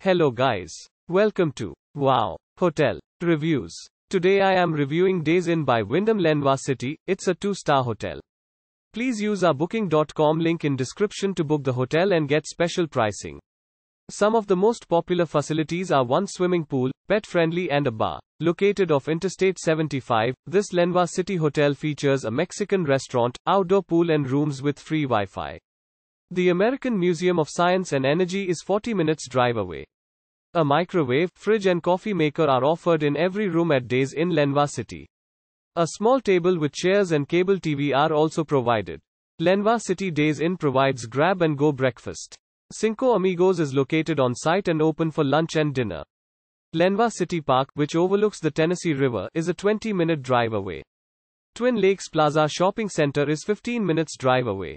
Hello guys. Welcome to Wow Hotel Reviews. Today I am reviewing Days Inn by Wyndham Lenoir City. It's a 2-star hotel. Please use our booking.com link in description to book the hotel and get special pricing. Some of the most popular facilities are one swimming pool, pet friendly and a bar. Located off Interstate 75, this Lenoir City hotel features a Mexican restaurant, outdoor pool and rooms with free Wi-Fi. The American Museum of Science and Energy is 40 minutes drive away. A microwave, fridge and coffee maker are offered in every room at Days Inn Lenoir City. A small table with chairs and cable TV are also provided. Lenoir City Days Inn provides grab and go breakfast. Cinco Amigos is located on site and open for lunch and dinner. Lenoir City Park, which overlooks the Tennessee River, is a 20 minute drive away. Twin Lakes Plaza Shopping Center is 15 minutes drive away.